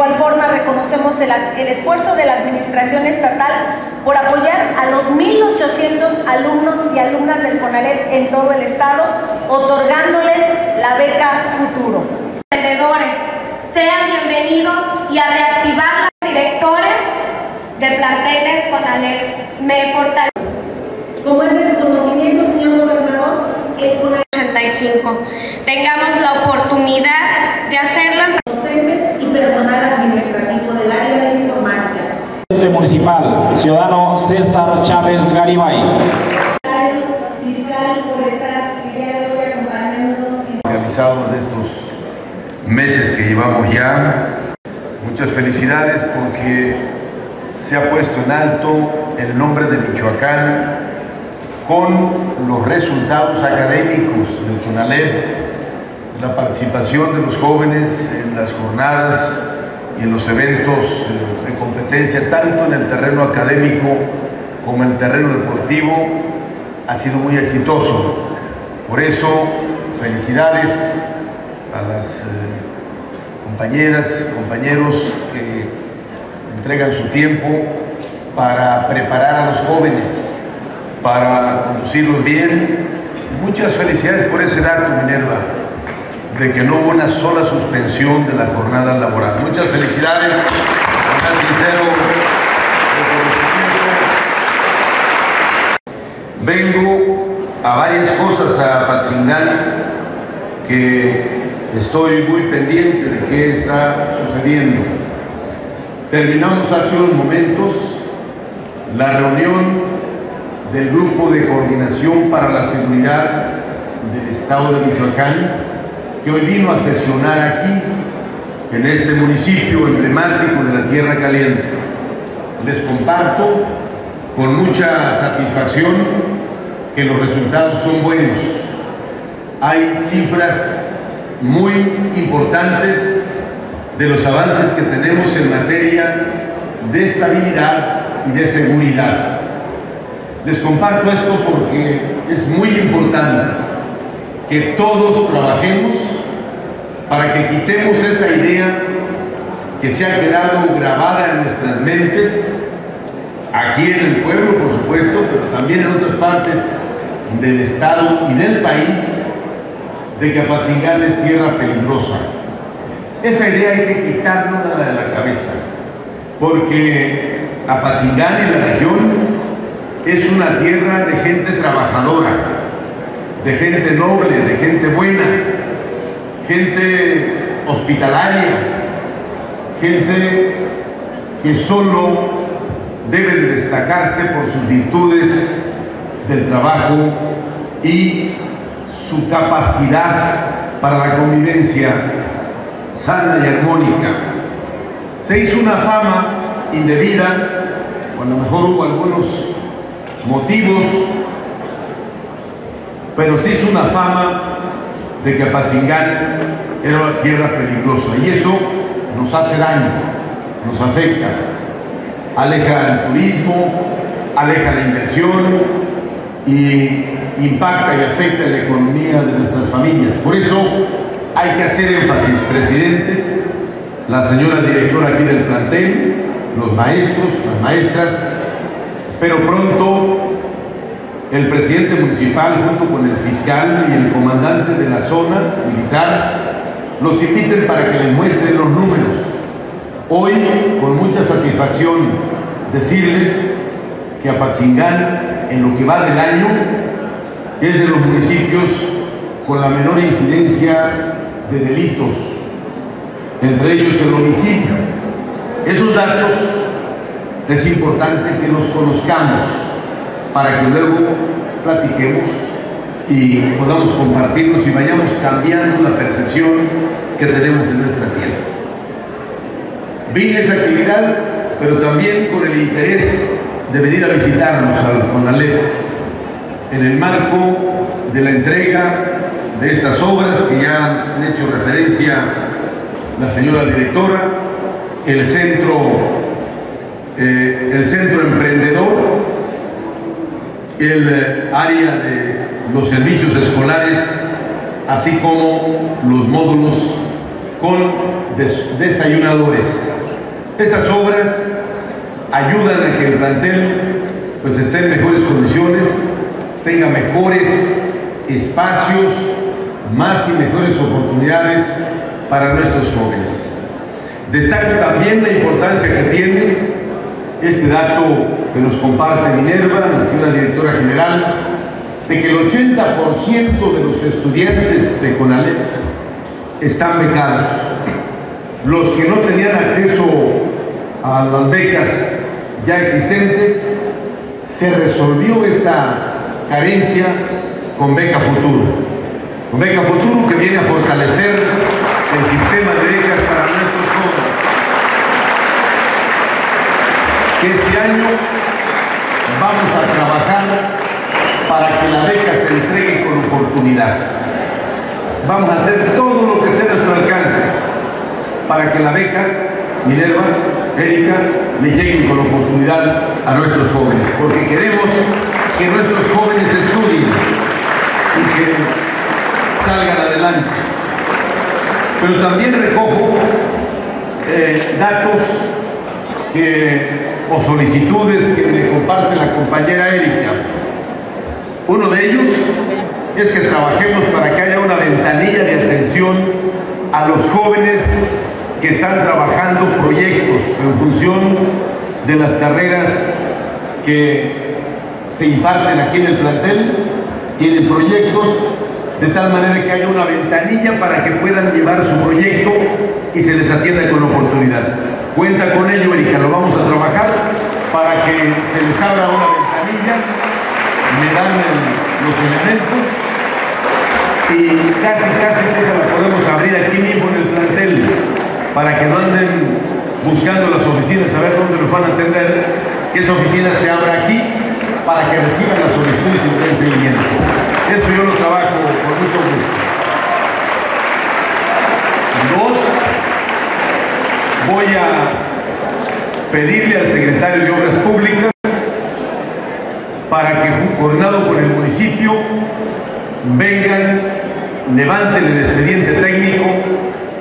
igual forma, reconocemos el, el, esfuerzo de la Administración Estatal por apoyar a los 1.800 alumnos y alumnas del CONALEP en todo el Estado, otorgándoles la beca Futuro. Emprendedores, sean bienvenidos y a reactivar los directores de planteles CONALEP. Me fortalece. Como es de su conocimiento, señor gobernador, el CONALEP 85. Tengamos la oportunidad de hacerlo en docentes y personal administrativo del área de informática. Municipal, ciudadano César Chávez Garibay. Realizados de estos meses que llevamos ya, muchas felicidades porque se ha puesto en alto el nombre de Michoacán con los resultados académicos del CONALEP, la participación de los jóvenes en las jornadas y en los eventos de competencia, tanto en el terreno académico como en el terreno deportivo, ha sido muy exitoso. Por eso, felicidades a las eh, compañeras, compañeros que entregan su tiempo para preparar a los jóvenes para conducirlos bien. Muchas felicidades por ese dato, Minerva, de que no hubo una sola suspensión de la jornada laboral. Muchas felicidades, con sincero Vengo a varias cosas a Patzingán que estoy muy pendiente de qué está sucediendo. Terminamos hace unos momentos la reunión del Grupo de Coordinación para la Seguridad del Estado de Michoacán, que hoy vino a sesionar aquí, en este municipio emblemático de la Tierra Caliente. Les comparto con mucha satisfacción que los resultados son buenos. Hay cifras muy importantes de los avances que tenemos en materia de estabilidad y de seguridad. Les comparto esto porque es muy importante que todos trabajemos para que quitemos esa idea que se ha quedado grabada en nuestras mentes, aquí en el pueblo, por supuesto, pero también en otras partes del Estado y del país, de que Apatzingán es tierra peligrosa. Esa idea hay que quitárnosla de la cabeza, porque Apatzingán y la región es una tierra de gente trabajadora, de gente noble, de gente buena, gente hospitalaria, gente que solo debe de destacarse por sus virtudes del trabajo y su capacidad para la convivencia sana y armónica. Se hizo una fama indebida, o a lo mejor hubo algunos motivos, pero se hizo una fama de que Apachingán era una tierra peligrosa y eso nos hace daño, nos afecta, aleja el turismo, aleja la inversión y impacta y afecta la economía de nuestras familias. Por eso hay que hacer énfasis, presidente, la señora directora aquí del plantel, los maestros, las maestras, pero pronto el presidente municipal junto con el fiscal y el comandante de la zona militar los inviten para que les muestren los números. Hoy, con mucha satisfacción, decirles que Apatzingán, en lo que va del año, es de los municipios con la menor incidencia de delitos, entre ellos el homicidio. Esos datos es importante que los conozcamos para que luego platiquemos y podamos compartirlos y vayamos cambiando la percepción que tenemos de nuestra tierra. A esa actividad, pero también con el interés de venir a visitarnos al CONALEP en el marco de la entrega de estas obras que ya han hecho referencia la señora directora, el centro, eh, el centro emprendedor, el eh, área de los servicios escolares, así como los módulos con des- desayunadores. Estas obras ayudan a que el plantel pues, esté en mejores condiciones, tenga mejores espacios, más y mejores oportunidades para nuestros jóvenes. Destaco también la importancia que tiene este dato que nos comparte Minerva, la señora directora general, de que el 80% de los estudiantes de CONALEP están becados. Los que no tenían acceso a las becas ya existentes, se resolvió esa carencia con Beca Futuro. Con Beca Futuro que viene a fortalecer el sistema de becas para nuestros jóvenes. Este año vamos a trabajar para que la beca se entregue con oportunidad. Vamos a hacer todo lo que esté a nuestro alcance para que la beca, Minerva, Erika, le lleguen con oportunidad a nuestros jóvenes, porque queremos que nuestros jóvenes estudien y que salgan adelante. Pero también recojo eh, datos que, o solicitudes que me comparte la compañera Erika. Uno de ellos es que trabajemos para que haya una ventanilla de atención a los jóvenes que están trabajando proyectos en función de las carreras que se imparten aquí en el plantel, tienen proyectos de tal manera que haya una ventanilla para que puedan llevar su proyecto y se les atienda con oportunidad. Cuenta con ello, Erika, lo vamos a trabajar para que se les abra una ventanilla, me dan los elementos y casi, casi esa la podemos abrir aquí mismo en el plantel para que no anden buscando las oficinas a ver dónde los van a atender, que esa oficina se abra aquí para que reciban las solicitudes y den seguimiento. Eso yo lo trabajo con mucho gusto. Dos, voy a pedirle al secretario de Obras Públicas para que, coordinado con el municipio, vengan, levanten el expediente técnico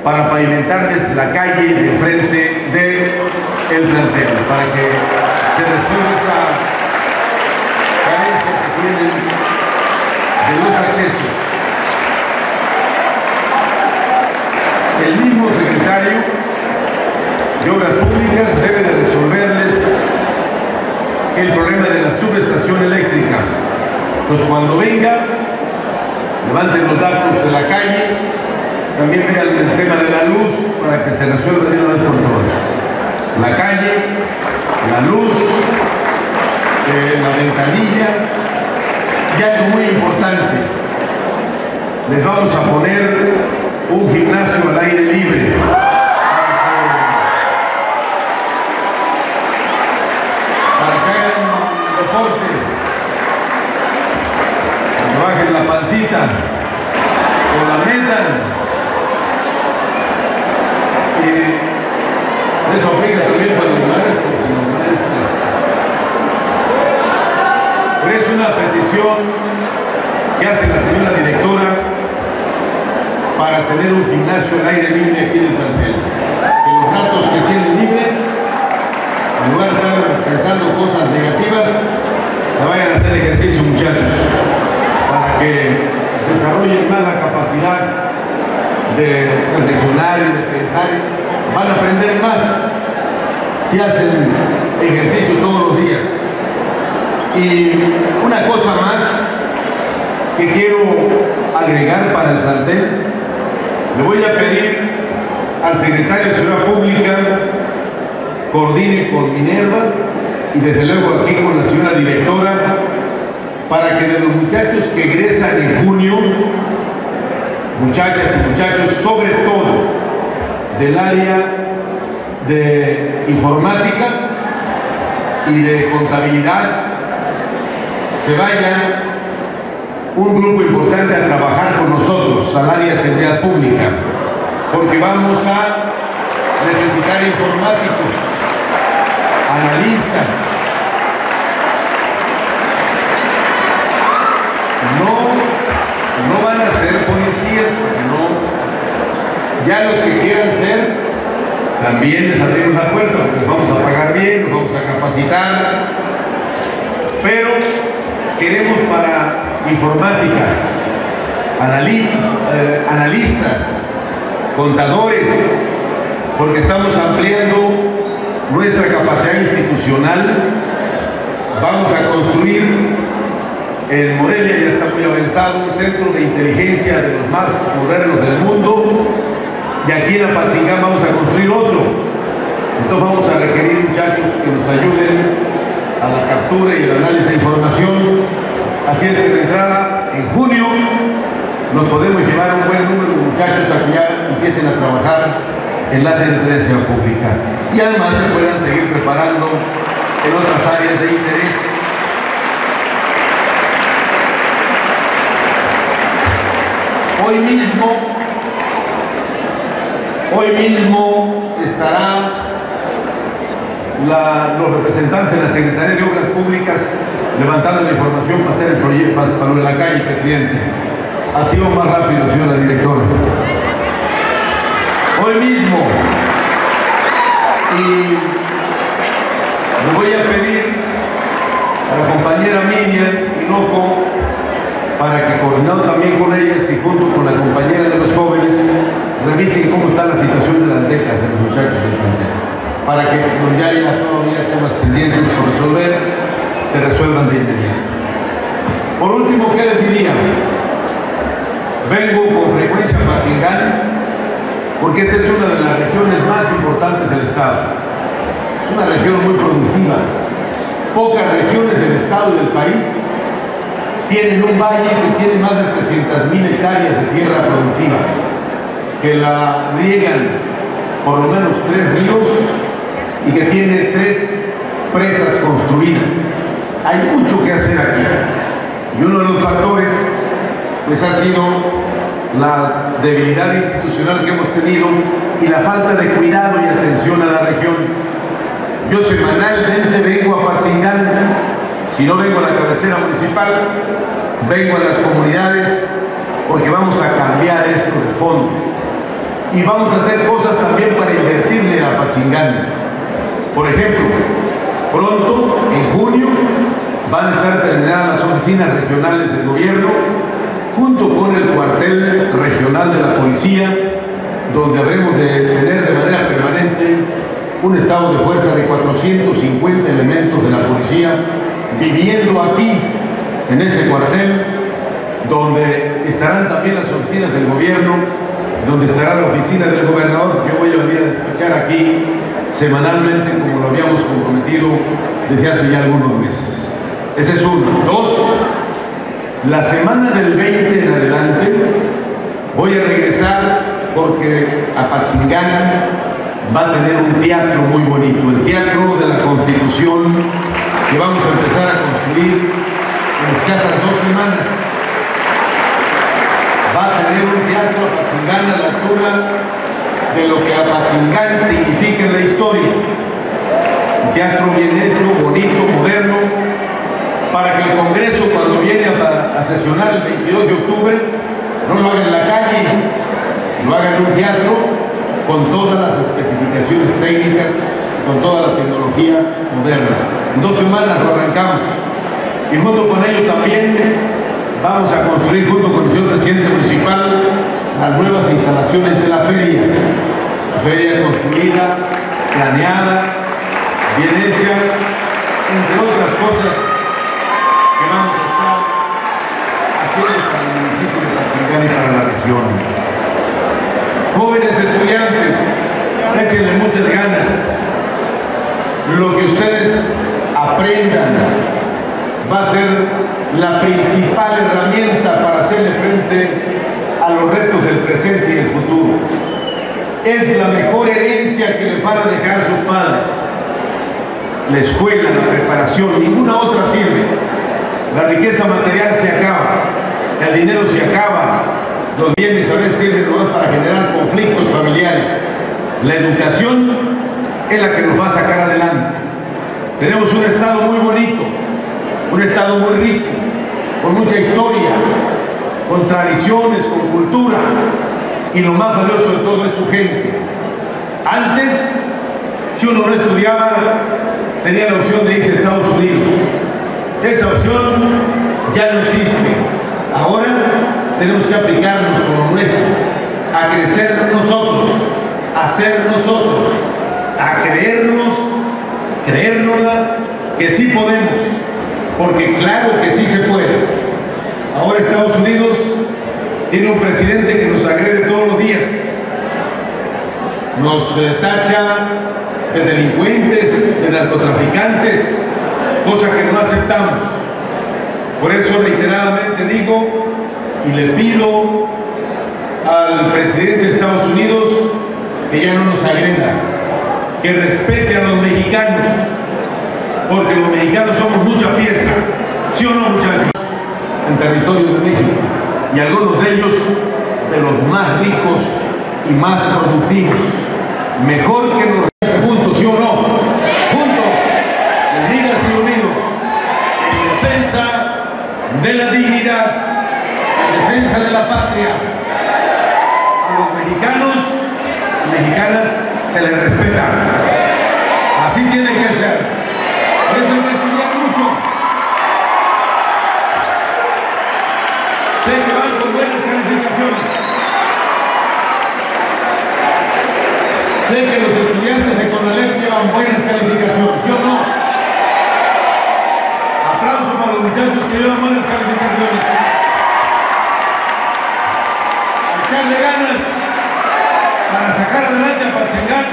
para pavimentarles la calle de frente del plantel, para que se resuelva esa carencia que tienen de los accesos. El mismo secretario de Obras Públicas debe de resolverles el problema de la subestación eléctrica. Pues cuando venga, levanten los datos de la calle, también vean el tema de la luz para que se resuelva de una vez por todas. La calle, la luz, eh, la ventanilla y algo muy importante, les vamos a poner un gimnasio al aire libre. Para que hagan deporte, la pancita o la metan. Y eso aplica también para los maestros y las maestras. Pero es una petición que hace la señora directora para tener un gimnasio al aire libre aquí en el plantel. Que los ratos que tienen libres, en lugar de estar pensando cosas negativas, se vayan a hacer ejercicio muchachos, para que desarrollen más la capacidad de reflexionar y de pensar. Van a aprender más si hacen ejercicio todos los días. Y una cosa más que quiero agregar para el plantel, le voy a pedir al secretario de Seguridad Pública coordine con Minerva y desde luego aquí con la señora directora para que de los muchachos que egresan en junio, muchachas y muchachos, sobre todo del área de informática y de contabilidad, se vaya un grupo importante a trabajar con nosotros de seguridad pública, porque vamos a necesitar informáticos, analistas. No, no van a ser policías, porque no. Ya los que quieran ser, también les abrimos la puerta, les vamos a pagar bien, los vamos a capacitar. Pero queremos para informática, eh, analistas, contadores, porque estamos ampliando nuestra capacidad institucional. Vamos a construir en Morelia, ya está muy avanzado, un centro de inteligencia de los más modernos del mundo. Y aquí en Apatzingán vamos a construir otro. Entonces vamos a requerir muchachos que nos ayuden a la captura y el análisis de información. Así es que de entrada, en junio, nos podemos llevar un buen número de muchachos a que ya empiecen a trabajar en la Seguridad Pública. Y además se puedan seguir preparando en otras áreas de interés. Hoy mismo, hoy mismo estará los representantes de la Secretaría de Obras Públicas levantando la información para hacer el proyecto para, lo de la calle, presidente. Ha sido más rápido, señora directora. Hoy mismo. Y le voy a pedir a la compañera Miriam Loco para que coordinado también con ellas y junto con la compañera de los jóvenes revisen cómo está la situación de las becas de los muchachos del plantel para que donde haya todavía temas pendientes por resolver, se resuelvan de inmediato. Por último, ¿qué les diría? Vengo con frecuencia a Pachingán porque esta es una de las regiones más importantes del Estado. Es una región muy productiva. Pocas regiones del Estado y del país tienen un valle que tiene más de 300.000 hectáreas de tierra productiva, que la riegan por lo menos tres ríos que tiene tres presas construidas. Hay mucho que hacer aquí. Y uno de los factores pues ha sido la debilidad institucional que hemos tenido y la falta de cuidado y atención a la región. Yo semanalmente vengo a Patzingán, si no vengo a la cabecera municipal, vengo a las comunidades porque vamos a cambiar esto de fondo. Y vamos a hacer cosas también para invertirle a Pachingán. Por ejemplo, pronto, en junio, van a estar terminadas las oficinas regionales del gobierno, junto con el cuartel regional de la policía, donde habremos de tener de manera permanente un estado de fuerza de 450 elementos de la policía viviendo aquí, en ese cuartel, donde estarán también las oficinas del gobierno, donde estará la oficina del gobernador. Yo voy a venir a despachar aquí semanalmente como lo habíamos comprometido desde hace ya algunos meses. Ese es uno. Dos, la semana del 20 en adelante voy a regresar porque Apatzingán va a tener un teatro muy bonito, el Teatro de la Constitución, que vamos a empezar a construir en escasas dos semanas. Va a tener un teatro Apatzingán a la altura de lo que Apatzingán significa en la historia. Un teatro bien hecho, bonito, moderno, para que el Congreso cuando viene a, a sesionar el 22 de octubre no lo haga en la calle, lo haga en un teatro con todas las especificaciones técnicas, con toda la tecnología moderna. En dos semanas lo arrancamos. Y junto con ello también vamos a construir junto con el señor presidente municipal las nuevas instalaciones de la feria. Feria construida, planeada, bien hecha, entre otras cosas que vamos a estar haciendo para el municipio de Pachingán y para la región. Jóvenes estudiantes, échenle muchas ganas. Lo que ustedes aprendan va a ser la principal herramienta para hacerle frente del presente y el futuro. Es la mejor herencia que les van a dejar sus padres. La escuela, la preparación, ninguna otra sirve. La riqueza material se acaba, el dinero se acaba, los bienes a veces sirven nomás para generar conflictos familiares. La educación es la que nos va a sacar adelante. Tenemos un estado muy bonito, un estado muy rico, con mucha historia, con tradiciones, con cultura, y lo más valioso de todo es su gente. Antes, si uno no estudiaba, tenía la opción de irse a Estados Unidos. Esa opción ya no existe. Ahora tenemos que aplicarnos como nuestro, a crecer nosotros, a ser nosotros, a creernos, creérnosla que sí podemos, porque claro que sí se puede. Ahora Estados Unidos tiene un presidente que nos agrede todos los días, nos eh, tacha de delincuentes, de narcotraficantes, cosa que no aceptamos. Por eso reiteradamente digo y le pido al presidente de Estados Unidos que ya no nos agreda, que respete a los mexicanos, porque los mexicanos somos mucha pieza, ¿sí o no muchachos? En territorio de México y algunos de ellos de los más ricos y más productivos. Mejor que nos juntos, ¿sí o no? Juntos, unidas y unidos, en defensa de la dignidad, en defensa de la patria. A los mexicanos y mexicanas se les respeta. Así tiene que ser. Por eso hay que mucho. Para sacar adelante a Pachengán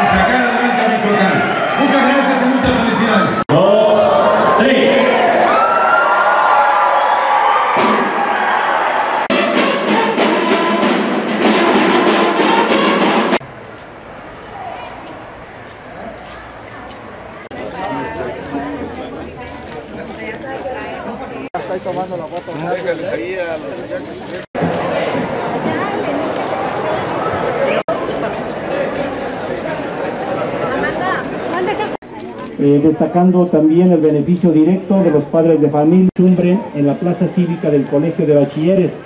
y sacar Eh, destacando también el beneficio directo de los padres de familia en la plaza cívica del Colegio de Bachilleres,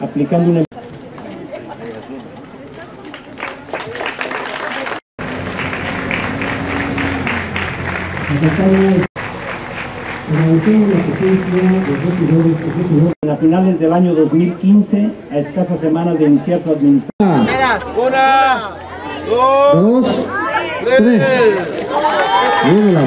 aplicando una a finales del año 2015, a escasas semanas de iniciar su administración. Dos, tres. Viene la